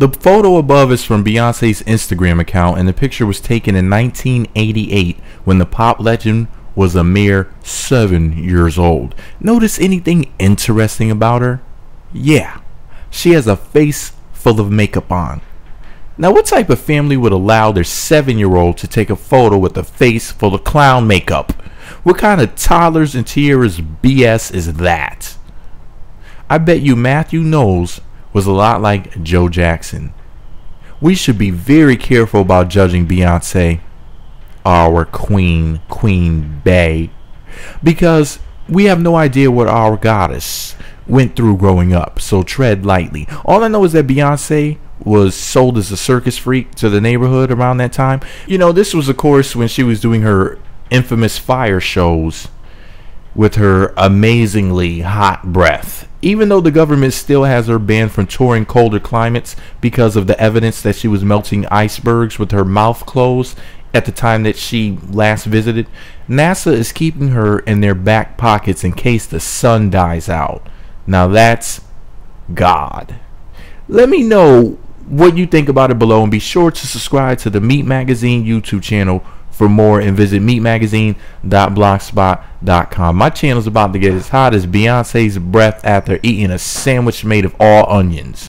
The photo above is from Beyonce's Instagram account, and the picture was taken in 1988 when the pop legend was a mere seven years old. Notice anything interesting about her? Yeah, she has a face full of makeup on. Now, what type of family would allow their seven year old to take a photo with a face full of clown makeup? What kind of toddlers and tiaras BS is that? I bet you Matthew Knowles was a lot like Joe Jackson. We should be very careful about judging Beyonce, our queen, Queen Bey, because we have no idea what our goddess went through growing up, so tread lightly. All I know is that Beyonce was sold as a circus freak to the neighborhood around that time. You know, this was, of course, when she was doing her infamous fire shows with her amazingly hot breath. Even though the government still has her banned from touring colder climates because of the evidence that she was melting icebergs with her mouth closed at the time that she last visited, NASA is keeping her in their back pockets in case the sun dies out. Now that's God. Let me know what you think about it below and be sure to subscribe to the MEET Magazine YouTube channel for more and visit meetmagazine.blogspot.com. My channel is about to get as hot as Beyonce's breath after eating a sandwich made of all onions.